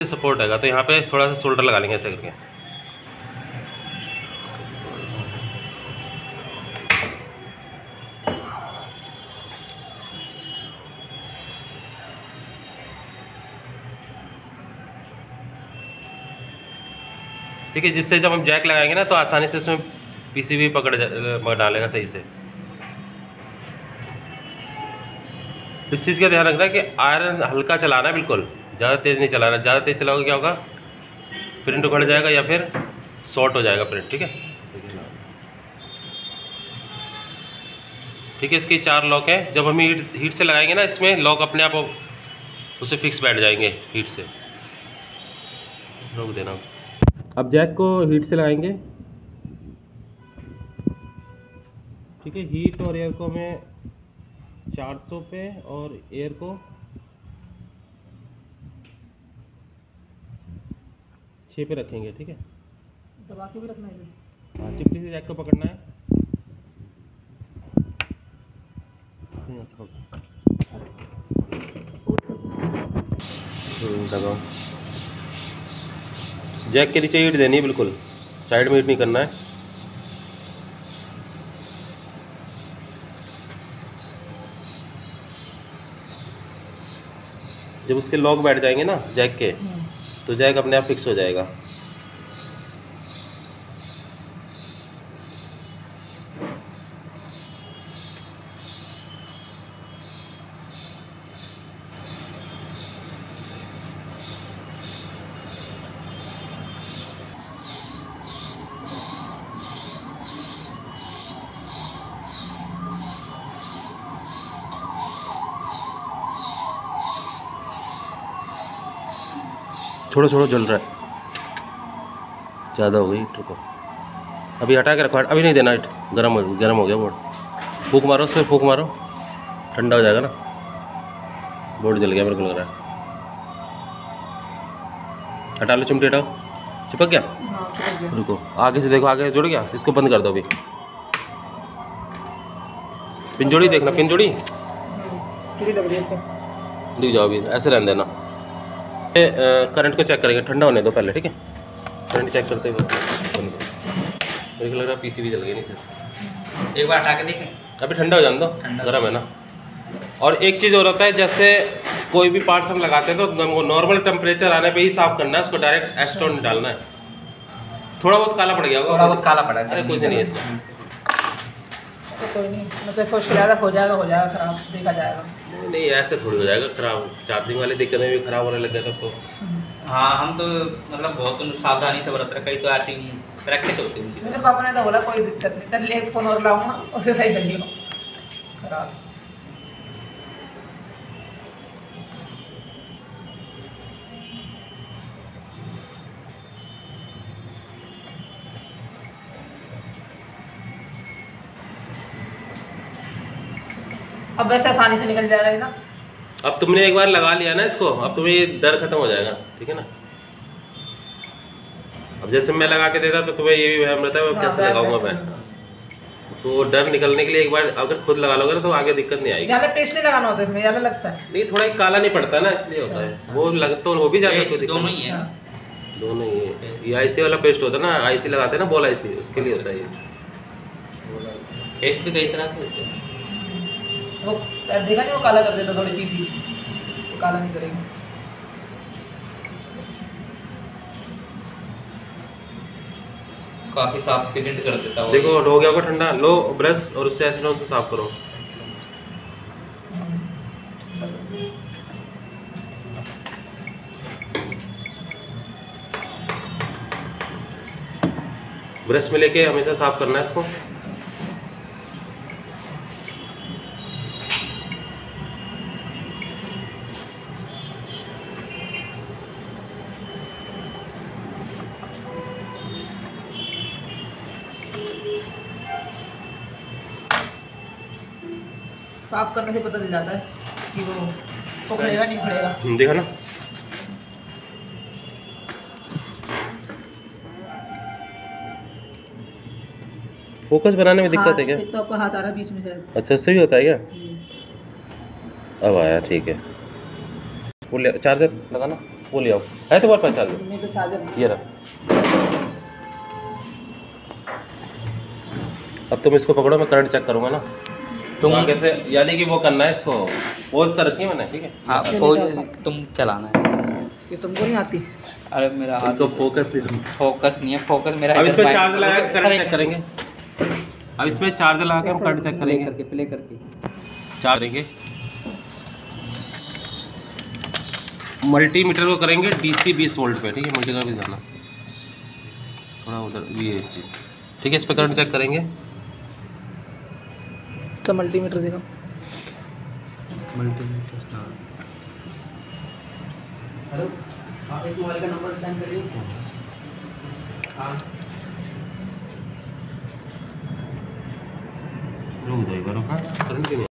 Support हैगा तो यहाँ पे थोड़ा सा शोल्डर लगा लेंगे ऐसे करके। ठीक है, जिससे जब हम जैक लगाएँगे ना तो आसानी से उसमें पीसीबी पकड़ डालेगा सही से। इस चीज़ का ध्यान रखना है कि आयरन हल्का चलाना है, बिल्कुल। ज़्यादा तेज़ नहीं चलाना, ज़्यादा तेज़ चलाओगे क्या होगा? प्रिंट उखड़ जाएगा या फिर शॉर्ट हो जाएगा प्रिंट ठीक है? ठीक है, इसकी चार लॉक है। जब हम हीट हीट से लगाएँगे ना, इसमें लॉक अपने आप उसे फिक्स बैठ जाएँगे हीट से। रोक देना। अब जैक को हीट से लगाएँगे। ठीक है हीट और एयर को हमें 400 पे और एयर को छः पे रखेंगे ठीक है? दबा के भी रखना है हाँ चिपटी से जैक को पकड़ना है। हम्म, दबाओ। जैक के नीचे हीट देनी है बिल्कुल। साइड में हीट नहीं करना है। जब उसके लॉक बैठ जाएँगे ना जैक के तो जाएगा अपने आप फिक्स हो जाएगा। छोड़ो छोड़ो जल रहा है। ज़्यादा हो गई हीटर को अभी हटा के रखो अभी नहीं देना हिट गर्म हो गर्म हो गया बोर्ड फूक मारो उसमें फूक मारो। ठंडा हो जाएगा ना। बोर्ड जल गया मेरे को लग रहा है। हटा लो चिमटी हटाओ। चिपक गया? हाँ रुको आगे से देखो आगे से जुड़ गया? इसको बंद कर दो अभी। पिंजोड़ी देखना पिंजोड़ी। पूरी लग रही है। दिख जाओ अभी ऐसे रहने देना। करंट को चेक करेंगे। ठंडा होने दो पहले ठीक है? करंट चेक करते हुए। मेरे को लग रहा है पीसी भी जल गई नहीं सर। एक बार हटा के देखें। अभी ठंडा हो जाने दो। गर्म है ना? और एक चीज़ और होता है जैसे कोई भी पार्ट्स हम लगाते हैं तो नॉर्मल टेम्परेचर आने पे ही साफ़ करना है उसको डायरेक्ट एस्टोन नहीं डालना है। थोड़ा बहुत काला पड़ गया होगा। थोड़ा बहुत काला पड़ा अरे कुछ नहीं है तो कोई नहीं। मैं तो सोच के ज़्यादा हो जाएगा हो जाएगा खराब देखा जाएगा। नहीं नहीं ऐसे थोड़ी हो जाएगा खराब चार्जिंग वाली दिक्कत में भी खराब होने लग गया तब तो। हाँ हम तो मतलब बहुत सावधानी से बरत रहे कई तो ऐसी प्रैक्टिस होती है मेरे पापा ने तो बोला कोई दिक्कत नहीं लिए एक फ़ोन और लाऊँगा उसे सही करिए खराब। अब वैसे आसानी से निकल जाएगा ना। अब तुमने एक बार लगा लिया ना इसको अब तुम्हें ये डर खत्म हो जाएगा ठीक है ना? अब जैसे मैं लगा के देता तो तुम्हें ये भी वहम रहता है मैं हाँ, कैसे लगाऊँगा मैं? तो डर निकलने के लिए एक बार अगर खुद लगा लोगे ना तो आगे दिक्कत नहीं आएगी। ज़्यादा टेस्ट नहीं लगाना होता इसमें ज़्यादा लगता है। नहीं थोड़ा ही काला नहीं पड़ता ना इसलिए होता है। वो लग तो वो भी जाता है दोनों नहीं। ही है। हाँ। दोनों ही है। ये आईसी वाला पेस्ट होता है ना आईसी लगाते हैं ना बॉल आईसी उसके लिए होता है ये। पेस्ट भी कई तरह के होते हैं। वो देखा नहीं वो काला कर देता थोड़ी पीसी। वो काला नहीं करेगी। काफ़ी साफ़ प्रिंट कर देता है देखो हो गया होगा ठंडा। लो ब्रश और उससे एसिडोन से साफ़ करो। ब्रश में लेके हमेशा साफ़ करना है इसको। साफ़ करने से पता चल जाता है कि वो उखड़ेगा नहीं उखड़ेगा हम्म, देखा ना। फोकस बनाने में दिक्कत है क्या? तो आपका हाथ आ रहा बीच में अच्छा इससे भी होता है क्या? अब आया ठीक है। वो ले चार्जर लगाना। वो ले आओ। है तुम्हारे पास चार्जर मैं तो चार्जर ये रहा। अब तुम इसको पकड़ो मैं करंट चेक करूँगा ना। तुम आगे से यानी कि वो करना है इसको पोज कर रखी मैंने ठीक है? हाँ पोज तुम चलाना है। ये तुमको नहीं आती? अरे मेरा हाथ तो फोकस नहीं फोकस नहीं है फोकस मेरा अब इसमें चार्ज लगा के करंट चेक करेंगे। अब इसमें चार्ज लगा के हम करंट चेक करेंगे। करके प्ले करके। चार्ज करेंगे। मल्टीमीटर को करेंगे डीसी 20 वोल्ट पे ठीक है? मल्टी का भी जाना। थोड़ा उधर ये चीज़। ठीक है इस पे करंट चेक करेंगे। तो मल्टीमीटर दिखा। मल्टीमीटर हाँ। हेलो? आप इस मोबाइल का नंबर सेंड करिए हाँ। रुक जाइए